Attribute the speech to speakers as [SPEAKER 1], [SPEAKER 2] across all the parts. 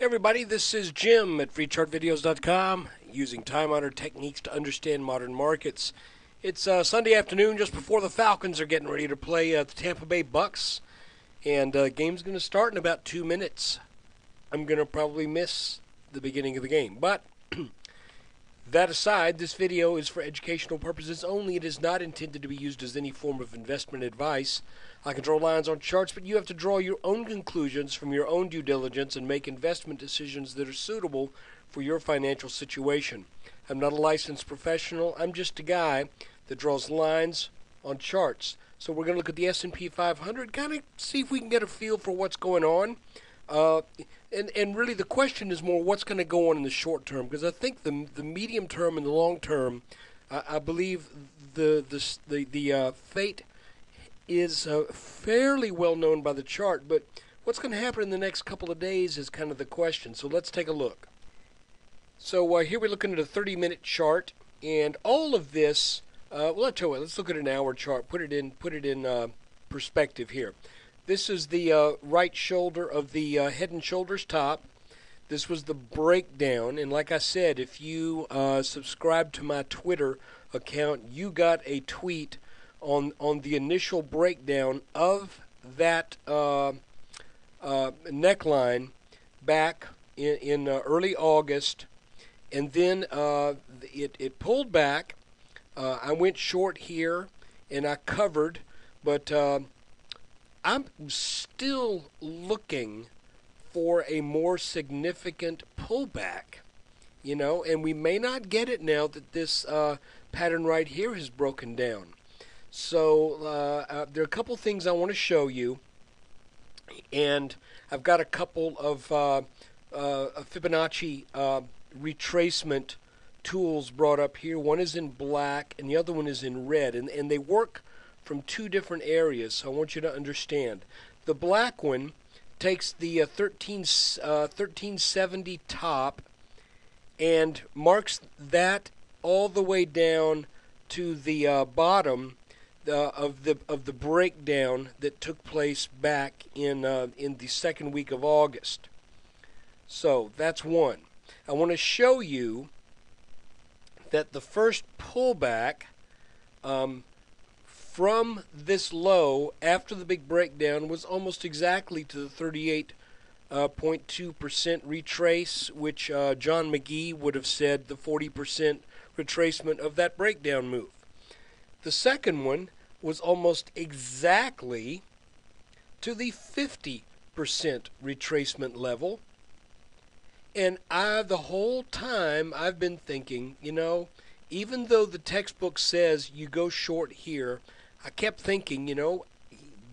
[SPEAKER 1] everybody, this is Jim at FreeChartVideos.com using time-honored techniques to understand modern markets. It's uh, Sunday afternoon, just before the Falcons are getting ready to play uh, the Tampa Bay Bucks, and uh, game's going to start in about two minutes. I'm going to probably miss the beginning of the game, but that aside, this video is for educational purposes only. It is not intended to be used as any form of investment advice. I can draw lines on charts, but you have to draw your own conclusions from your own due diligence and make investment decisions that are suitable for your financial situation. I'm not a licensed professional. I'm just a guy that draws lines on charts. So we're going to look at the S&P 500, kind of see if we can get a feel for what's going on. Uh, and and really the question is more what's going to go on in the short term because I think the the medium term and the long term, I, I believe the the the, the uh, fate is uh, fairly well known by the chart, but what's going to happen in the next couple of days is kind of the question. So let's take a look. So uh, here we're looking at a 30-minute chart, and all of this. Uh, well, I'll tell you what. Let's look at an hour chart. Put it in. Put it in uh, perspective here. This is the uh, right shoulder of the uh, Head and Shoulders top. This was the breakdown, and like I said, if you subscribe to my Twitter account, you got a tweet on on the initial breakdown of that uh, uh, neckline back in, in uh, early August, and then uh, it it pulled back. Uh, I went short here, and I covered, but uh, I'm still looking for a more significant pullback. You know, and we may not get it now that this pattern right here has broken down. So uh, uh, there are a couple things I want to show you, and I've got a couple of uh, uh Fibonacci uh, retracement tools brought up here. One is in black, and the other one is in red, and, and they work from two different areas. So I want you to understand. The black one takes the uh, 13, 1370 top and marks that all the way down to the bottom uh, of the of the breakdown that took place back in uh, in the second week of August. So that's one. I want to show you that the first pullback um, from this low after the big breakdown was almost exactly to the 38.2% uh, retrace, which uh, John Magee would have said the 40% retracement of that breakdown move. The second one was almost exactly to the 50% retracement level. And I, the whole time, I've been thinking, you know, even though the textbook says you go short here, I kept thinking, you know,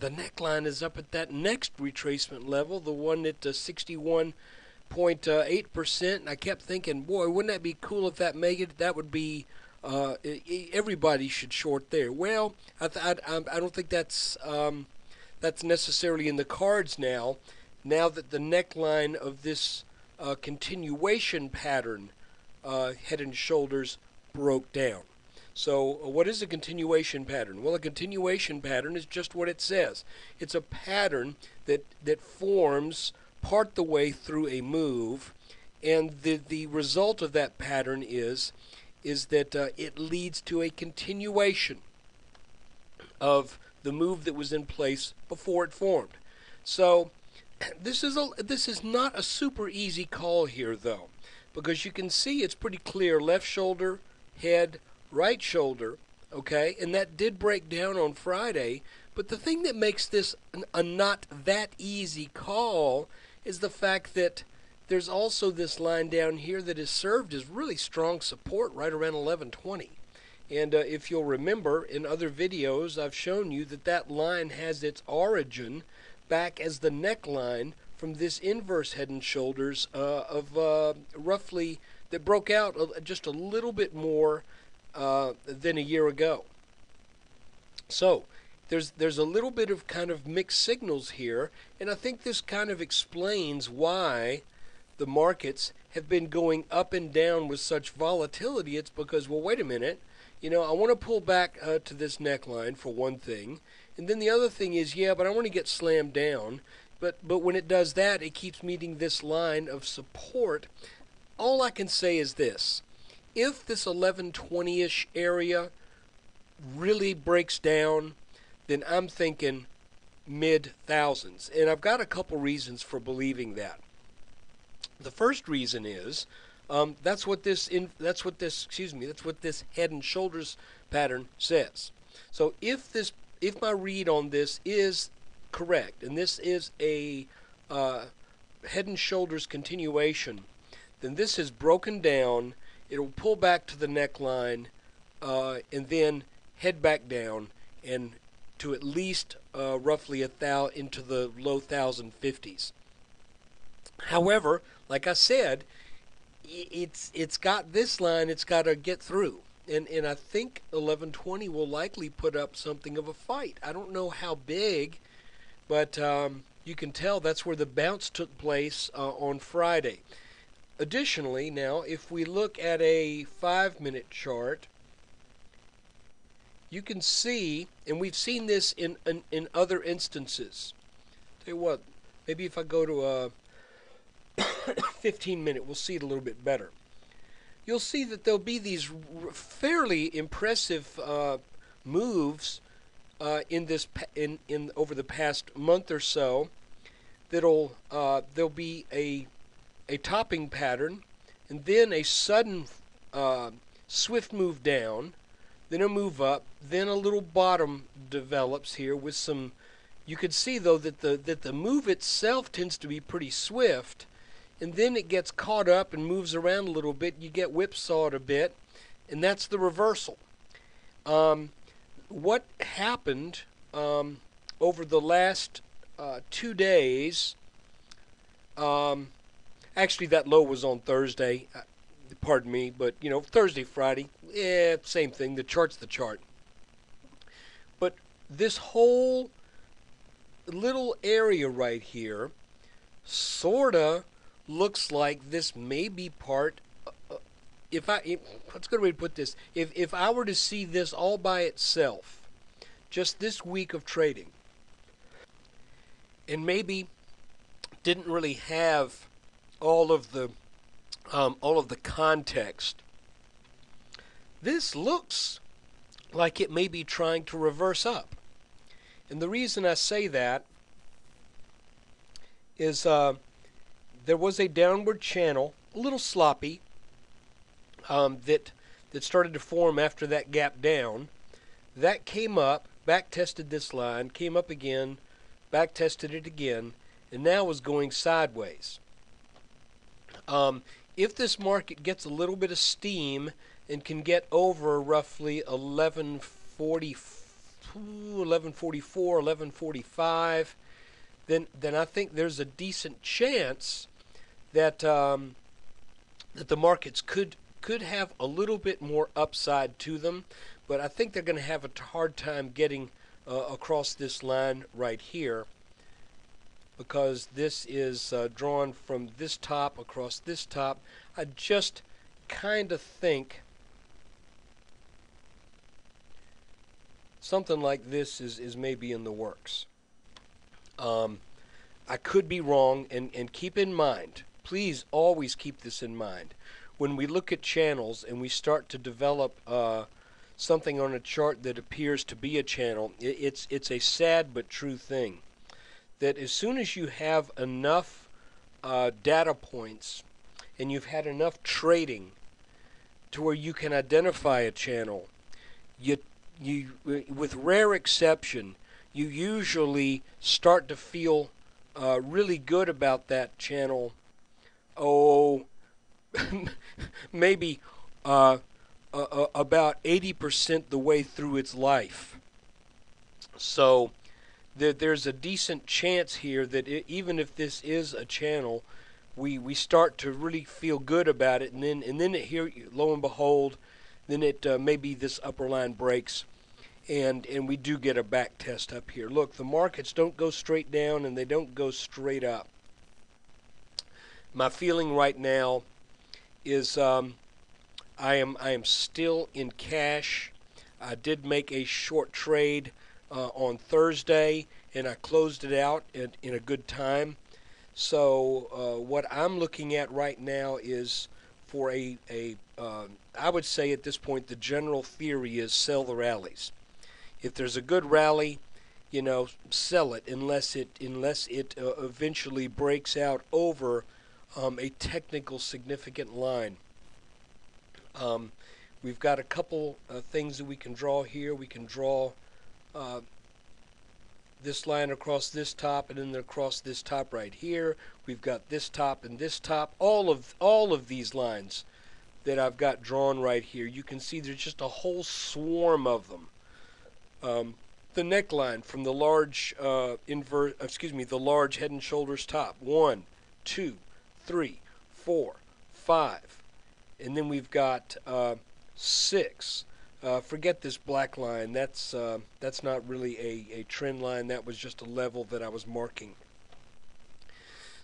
[SPEAKER 1] the neckline is up at that next retracement level, the one at uh, 61.8%. And I kept thinking, boy, wouldn't that be cool if that made it? That would be uh, everybody should short there. Well, I, th- I, I don't think that's um, that's necessarily in the cards now. Now that the neckline of this uh, continuation pattern, uh, head and shoulders, broke down. So, uh, what is a continuation pattern? Well, a continuation pattern is just what it says. It's a pattern that that forms part the way through a move, and the the result of that pattern is is that uh, it leads to a continuation of the move that was in place before it formed. So this is a this is not a super easy call here though, because you can see it's pretty clear left shoulder, head, right shoulder, okay? And that did break down on Friday, but the thing that makes this a not that easy call is the fact that there's also this line down here that has served as really strong support right around 1120. And uh, if you'll remember, in other videos, I've shown you that that line has its origin back as the neckline from this inverse head and shoulders uh, of uh, roughly that broke out just a little bit more uh, than a year ago. So there's there's a little bit of kind of mixed signals here, and I think this kind of explains why the markets have been going up and down with such volatility, it's because, well, wait a minute, you know, I want to pull back uh, to this neckline for one thing. And then the other thing is, yeah, but I want to get slammed down. but but when it does that, it keeps meeting this line of support. All I can say is this: if this 1120ish area really breaks down, then I'm thinking mid thousands, and I've got a couple reasons for believing that. The first reason is um, that's what this in, that's what this excuse me that's what this head and shoulders pattern says. So if this if my read on this is correct, and this is a uh, head and shoulders continuation, then this is broken down. It'll pull back to the neckline, uh, and then head back down and to at least uh, roughly a thou into the low thousand fifties. However, like I said, it's it's got this line it's got to get through and and I think 1120 will likely put up something of a fight. I don't know how big, but um, you can tell that's where the bounce took place uh, on Friday. Additionally, now if we look at a five-minute chart, you can see, and we've seen this in in, in other instances. Tell you what, maybe if I go to a 15 minute, we'll see it a little bit better. You'll see that there'll be these fairly impressive uh, moves uh, in this in in over the past month or so. That'll uh, there'll be a a topping pattern, and then a sudden uh, swift move down, then a move up, then a little bottom develops here with some. You could see though that the that the move itself tends to be pretty swift and then it gets caught up and moves around a little bit. You get whipsawed a bit, and that's the reversal. Um, what happened um, over the last uh, two days? Um, actually, that low was on Thursday. Uh, pardon me, but you know, Thursday, Friday, yeah, same thing. The chart's the chart. But this whole little area right here, sorta looks like this may be part. Uh, uh, if I, if, what's a good way to put this? If if I were to see this all by itself, just this week of trading, and maybe didn't really have all of the um, all of the context. This looks like it may be trying to reverse up, and the reason I say that is uh, there was a downward channel, a little sloppy, um, that that started to form after that gap down. That came up, back tested this line, came up again, back tested it again, and now was going sideways. Um, if this market gets a little bit of steam and can get over roughly 1140, 1144, 1145, then then I think there's a decent chance that um, that the markets could could have a little bit more upside to them, but I think they're going to have a hard time getting uh, across this line right here because this is uh, drawn from this top across this top. I just kind of think something like this is, is maybe in the works. Um, I could be wrong, and, and keep in mind please always keep this in mind. When we look at channels and we start to develop uh, something on a chart that appears to be a channel, it, it's it's a sad but true thing. That as soon as you have enough uh, data points and you've had enough trading to where you can identify a channel, you you with rare exception, you usually start to feel uh, really good about that channel oh, maybe uh, uh, about 80% the way through its life. So that there's a decent chance here that it, even if this is a channel, we, we start to really feel good about it, and then and then it here, lo and behold, then it uh, maybe this upper line breaks, and and we do get a back test up here. Look, the markets don't go straight down and they don't go straight up my feeling right now is um, I am I am still in cash. I did make a short trade uh, on Thursday, and I closed it out in, in a good time. So uh, what I'm looking at right now is for a, a uh, I would say at this point the general theory is sell the rallies. If there's a good rally, you know, sell it unless it unless it uh, eventually breaks out over um, a technical significant line. Um, we've got a couple uh, things that we can draw here. We can draw uh, this line across this top and then across this top right here. We've got this top and this top. All of all of these lines that I've got drawn right here. You can see there's just a whole swarm of them. Um, the neckline from the large uh, invert, excuse me, the large head and shoulders top. One, two, three, four, five, and then we've got uh, six. Uh, forget this black line. That's uh, that's not really a, a trend line. That was just a level that I was marking.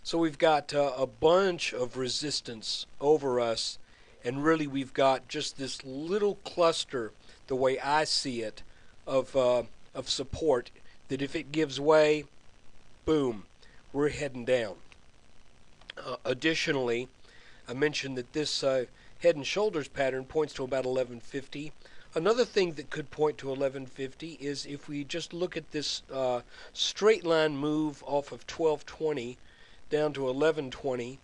[SPEAKER 1] So we've got uh, a bunch of resistance over us, and really we've got just this little cluster, the way I see it, of uh, of support. That if it gives way, boom, we're heading down. Uh, additionally, I mentioned that this uh, head and shoulders pattern points to about 1150. Another thing that could point to 1150 is if we just look at this uh, straight line move off of 1220 down to 1120,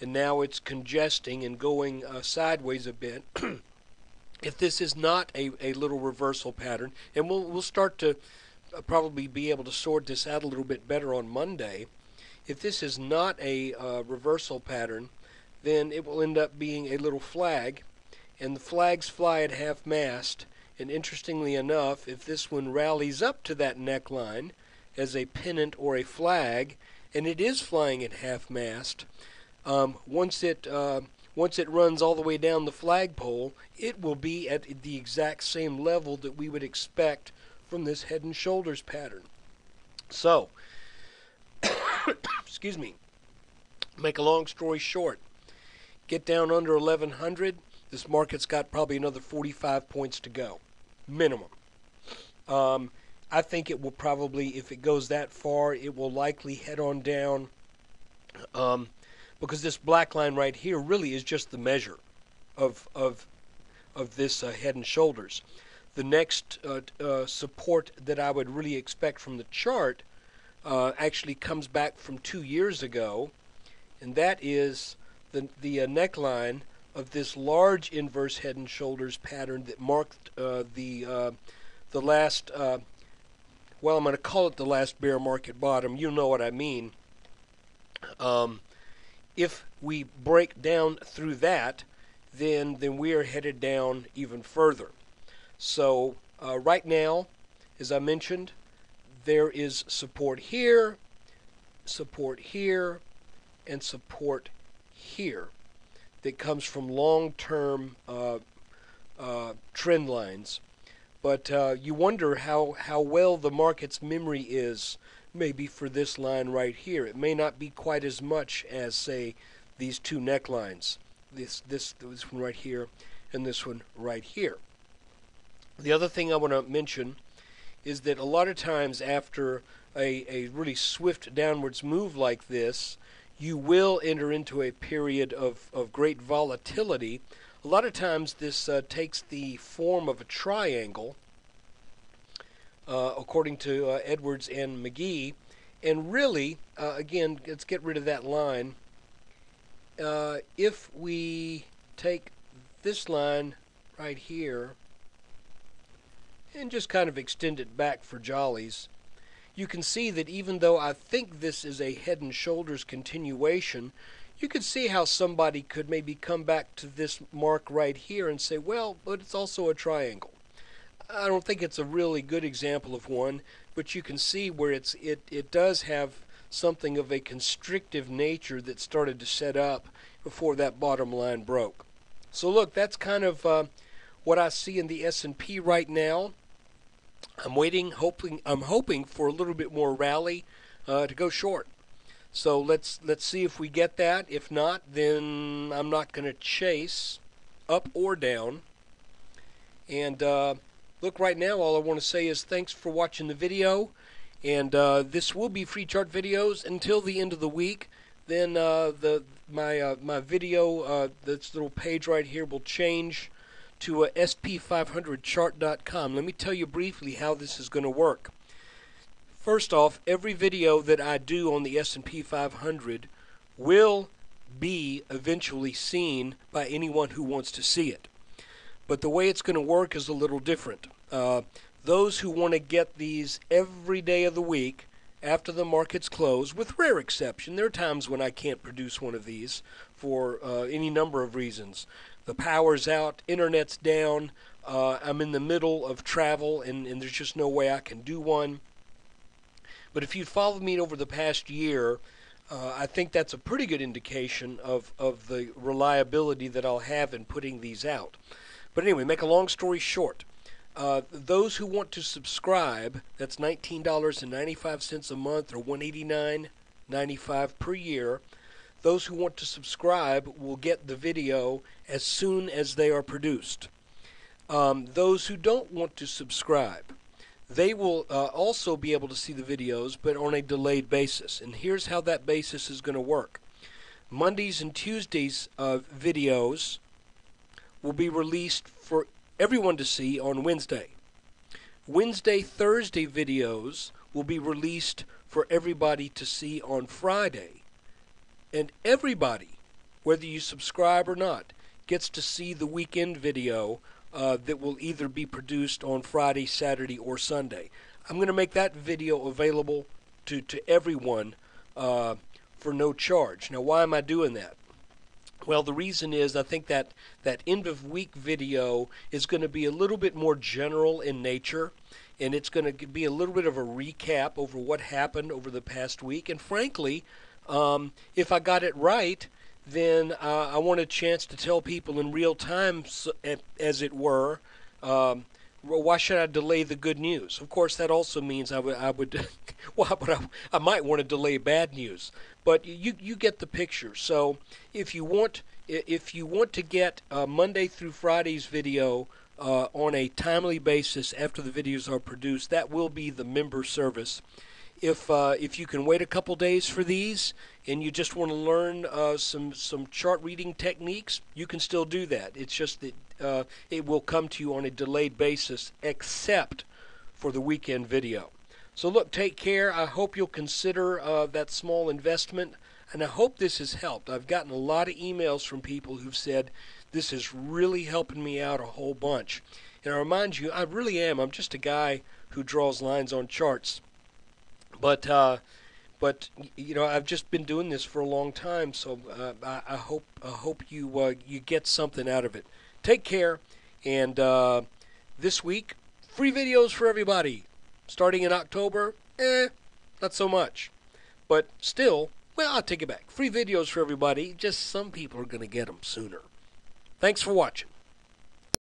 [SPEAKER 1] and now it's congesting and going uh, sideways a bit. if this is not a, a little reversal pattern, and we'll, we'll start to uh, probably be able to sort this out a little bit better on Monday, if this is not a uh, reversal pattern, then it will end up being a little flag, and the flags fly at half mast. And interestingly enough, if this one rallies up to that neckline as a pennant or a flag, and it is flying at half mast, um, once it uh, once it runs all the way down the flagpole, it will be at the exact same level that we would expect from this head and shoulders pattern. So, excuse me. Make a long story short, get down under 1100, this market's got probably another 45 points to go, minimum. Um, I think it will probably, if it goes that far, it will likely head on down um, because this black line right here really is just the measure of of of this uh, head and shoulders. The next uh, uh, support that I would really expect from the chart uh, actually comes back from two years ago, and that is the the uh, neckline of this large inverse head and shoulders pattern that marked uh, the uh, the last. Uh, well, I'm going to call it the last bear market bottom. You know what I mean. Um, if we break down through that, then then we are headed down even further. So uh, right now, as I mentioned, there is support here, support here, and support here that comes from long-term uh, uh, trend lines. But uh, you wonder how, how well the market's memory is maybe for this line right here. It may not be quite as much as, say, these two necklines. This, this, this one right here and this one right here. The other thing I want to mention is that a lot of times after a, a really swift downwards move like this, you will enter into a period of, of great volatility. A lot of times, this uh, takes the form of a triangle, uh, according to uh, Edwards and Magee. And really, uh, again, let's get rid of that line. Uh, if we take this line right here and just kind of extend it back for jollies, you can see that even though I think this is a head and shoulders continuation, you can see how somebody could maybe come back to this mark right here and say, well, but it's also a triangle. I don't think it's a really good example of one, but you can see where it's it, it does have something of a constrictive nature that started to set up before that bottom line broke. So look, that's kind of uh, what I see in the S&P right now. I'm waiting, hoping I'm hoping for a little bit more rally uh, to go short. So let's let's see if we get that. If not, then I'm not going to chase up or down. And uh, look, right now, all I want to say is thanks for watching the video. and uh, this will be free chart videos until the end of the week. Then uh, the my uh, my video uh, this little page right here will change to uh, sp500chart.com. Let me tell you briefly how this is going to work. First off, every video that I do on the S&P 500 will be eventually seen by anyone who wants to see it. But the way it's going to work is a little different. Uh, those who want to get these every day of the week after the markets close, with rare exception, there are times when I can't produce one of these for uh, any number of reasons. The power's out, internet's down, uh, I'm in the middle of travel, and, and there's just no way I can do one. But if you've followed me over the past year, uh, I think that's a pretty good indication of, of the reliability that I'll have in putting these out. But anyway, make a long story short. Uh, those who want to subscribe, that's $19.95 a month or $189.95 per year. Those who want to subscribe will get the video as soon as they are produced. Um, those who don't want to subscribe, they will uh, also be able to see the videos, but on a delayed basis. And here's how that basis is going to work Mondays and Tuesdays uh, videos will be released for everyone to see on Wednesday. Wednesday, Thursday videos will be released for everybody to see on Friday. And everybody, whether you subscribe or not, gets to see the weekend video uh, that will either be produced on Friday, Saturday, or Sunday. I'm going to make that video available to, to everyone uh, for no charge. Now, why am I doing that? Well, the reason is I think that that end of week video is going to be a little bit more general in nature, and it's going to be a little bit of a recap over what happened over the past week. And frankly, um, if I got it right, then uh, I want a chance to tell people in real time, as it were. Um, why should I delay the good news? Of course, that also means I would, I would, well, but I, I might want to delay bad news. But you, you get the picture. So if you want, if you want to get uh, Monday through Friday's video uh, on a timely basis after the videos are produced, that will be the member service. If uh, if you can wait a couple days for these, and you just want to learn uh, some some chart reading techniques, you can still do that. It's just that uh, it will come to you on a delayed basis, except for the weekend video. So look, take care. I hope you'll consider uh, that small investment, and I hope this has helped. I've gotten a lot of emails from people who've said this is really helping me out a whole bunch. And I remind you, I really am. I'm just a guy who draws lines on charts. But uh, but you know, I've just been doing this for a long time, so uh, I, I, hope I hope you uh, you get something out of it. Take care, and uh, this week free videos for everybody. Starting in October, eh, not so much, but still, well, I'll take it back. Free videos for everybody. Just some people are going to get them sooner. Thanks for watching.